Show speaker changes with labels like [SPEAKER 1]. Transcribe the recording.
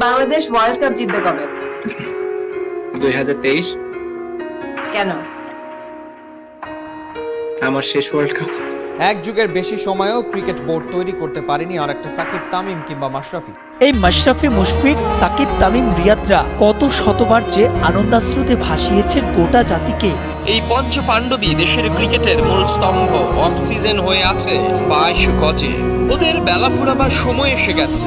[SPEAKER 1] Bangladesh world cup জিতবে কবে?
[SPEAKER 2] দুই হাজার তেইশ।
[SPEAKER 1] কেন?
[SPEAKER 2] আমার শেষ ওয়ার্ল্ড কাপ
[SPEAKER 3] এক যুগের বেশি সময়েও ক্রিকেট বোর্ড তৈরি করতে পারেনি আর একটা সাকিব তামিম কিংবা মাশরাফি।
[SPEAKER 4] এই মাশরাফি মুশফিক সাকিব তামিম রিয়াদরা কত শতবার যে আনন্দাশ্রুতে ভাসিয়েছে গোটা জাতিকে।
[SPEAKER 5] এই পঞ্চ পাণ্ডবী দেশের ক্রিকেটের মূল স্তম্ভ অক্সিজেন হয়ে আছে বাইশ গজে। ওদের বেলা ফুরাবার সময় এসে গেছে।